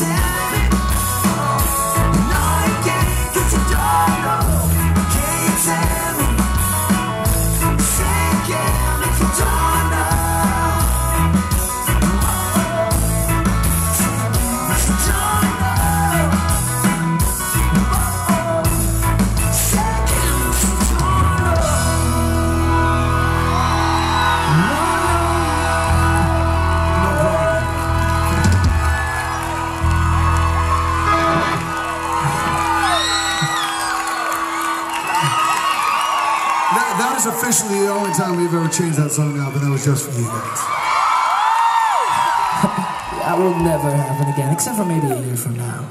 Yeah. Is officially the only time we've ever changed that song up, but that was just for you guys. That will never happen again, except for maybe a year from now.